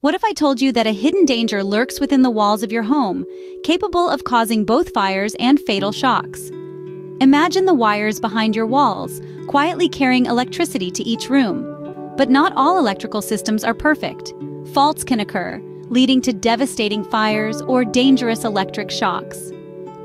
What if I told you that a hidden danger lurks within the walls of your home, capable of causing both fires and fatal shocks? Imagine the wires behind your walls, quietly carrying electricity to each room. But not all electrical systems are perfect. Faults can occur, leading to devastating fires or dangerous electric shocks.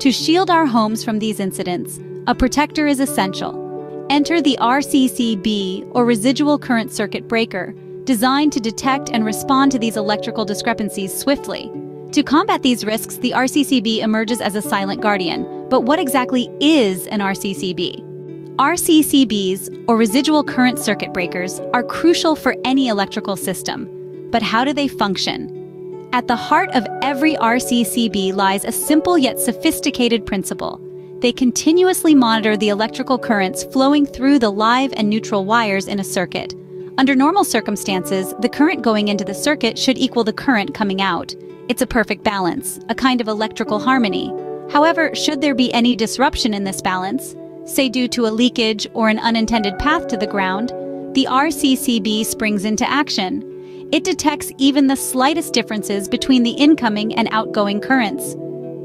To shield our homes from these incidents, a protector is essential. Enter the RCCB, or Residual Current Circuit Breaker, designed to detect and respond to these electrical discrepancies swiftly. To combat these risks, the RCCB emerges as a silent guardian. But what exactly is an RCCB? RCCBs, or residual current circuit breakers, are crucial for any electrical system. But how do they function? At the heart of every RCCB lies a simple yet sophisticated principle. They continuously monitor the electrical currents flowing through the live and neutral wires in a circuit, under normal circumstances, the current going into the circuit should equal the current coming out. It's a perfect balance, a kind of electrical harmony. However, should there be any disruption in this balance, say due to a leakage or an unintended path to the ground, the RCCB springs into action. It detects even the slightest differences between the incoming and outgoing currents.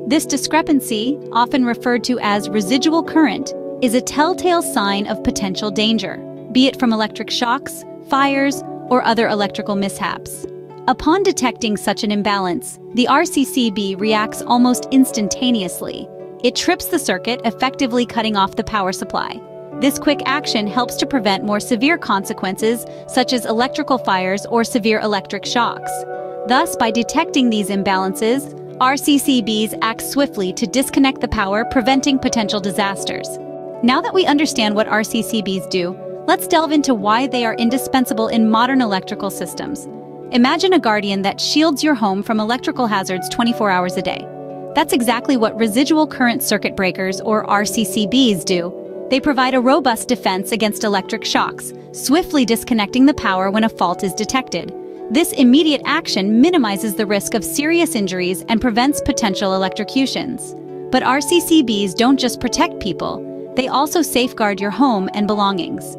This discrepancy, often referred to as residual current, is a telltale sign of potential danger, be it from electric shocks, fires, or other electrical mishaps. Upon detecting such an imbalance, the RCCB reacts almost instantaneously. It trips the circuit, effectively cutting off the power supply. This quick action helps to prevent more severe consequences, such as electrical fires or severe electric shocks. Thus, by detecting these imbalances, RCCBs act swiftly to disconnect the power, preventing potential disasters. Now that we understand what RCCBs do, Let's delve into why they are indispensable in modern electrical systems. Imagine a guardian that shields your home from electrical hazards 24 hours a day. That's exactly what residual current circuit breakers, or RCCBs, do. They provide a robust defense against electric shocks, swiftly disconnecting the power when a fault is detected. This immediate action minimizes the risk of serious injuries and prevents potential electrocutions. But RCCBs don't just protect people, they also safeguard your home and belongings.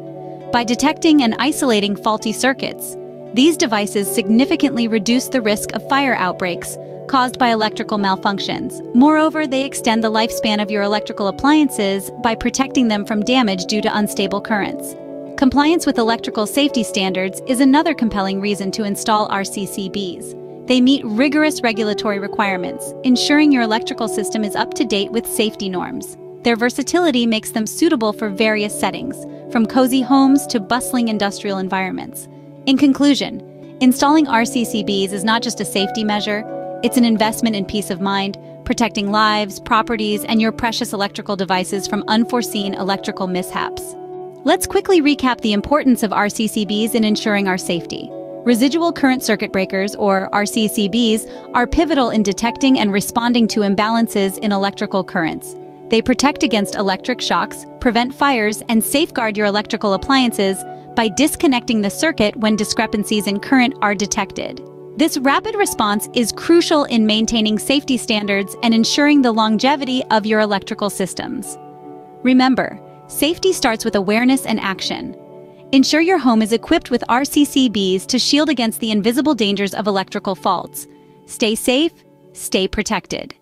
By detecting and isolating faulty circuits, these devices significantly reduce the risk of fire outbreaks caused by electrical malfunctions. Moreover, they extend the lifespan of your electrical appliances by protecting them from damage due to unstable currents. Compliance with electrical safety standards is another compelling reason to install RCCBs. They meet rigorous regulatory requirements, ensuring your electrical system is up to date with safety norms. Their versatility makes them suitable for various settings, from cozy homes to bustling industrial environments. In conclusion, installing RCCBs is not just a safety measure, it's an investment in peace of mind, protecting lives, properties, and your precious electrical devices from unforeseen electrical mishaps. Let's quickly recap the importance of RCCBs in ensuring our safety. Residual current circuit breakers, or RCCBs, are pivotal in detecting and responding to imbalances in electrical currents. They protect against electric shocks, prevent fires, and safeguard your electrical appliances by disconnecting the circuit when discrepancies in current are detected. This rapid response is crucial in maintaining safety standards and ensuring the longevity of your electrical systems. Remember, safety starts with awareness and action. Ensure your home is equipped with RCCBs to shield against the invisible dangers of electrical faults. Stay safe, stay protected.